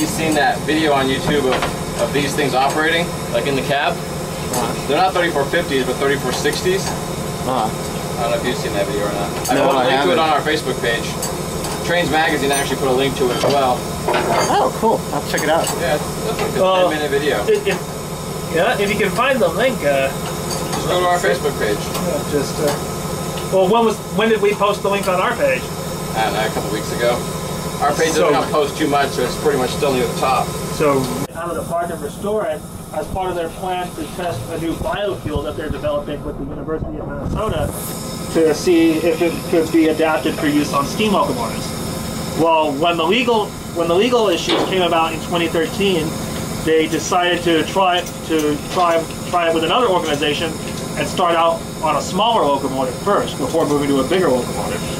he's seen that video on YouTube of, of these things operating, like in the cab. They're not 3450s, but 3460s. Uh, I don't know if you've seen that video or not. I No, put a I link to it on our Facebook page. Trains Magazine actually put a link to it as well. oh, cool. I'll check it out. Yeah, it's, it's like a Uh, 10 minute video. If, if, yeah, if you can find the link, uh, Just go to our Facebook page. yeah, just. Uh, well, when was when did we post the link on our page? I don't know, a couple weeks ago. Our page So- doesn't post too much, so it's pretty much still near the top. So out of the park and restore it as part of their plan to test a new biofuel that they're developing with the University of Minnesota to see if it could be adapted for use on steam locomotives. Well, when the legal when the legal issues came about in 2013, they decided to try to try try it with another organization and start out on a smaller locomotive first before moving to a bigger locomotive.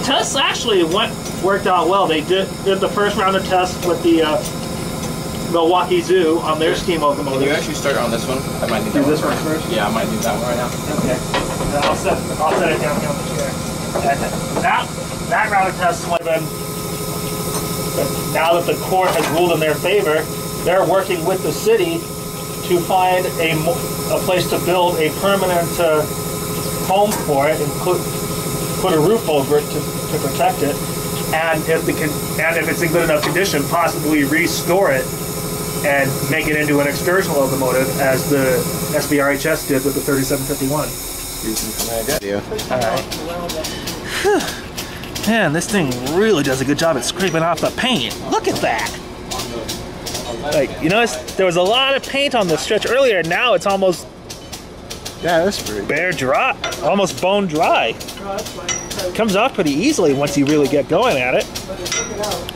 The tests actually went worked out well. They did did the first round of tests with the uh, Milwaukee Zoo on their steam Can locomotive. you actually start on this one? I might need Do that this one one first? Yeah, I might need that one right now. Okay. Then I'll set I'll set it down here on the chair. And that that round of tests would have been now that the court has ruled in their favor, they're working with the city to find a, a place to build a permanent uh, home for it and put a roof over it to, to protect it. And if the and if it's in good enough condition, possibly restore it and make it into an excursion locomotive as the SBRHS did with the 3751. Man, this thing really does a good job at scraping off the paint. Look at that. Like, you notice there was a lot of paint on the stretch earlier. Now it's almost Yeah, that's pretty. bare dry, almost bone dry. Comes off pretty easily once you really get going at it.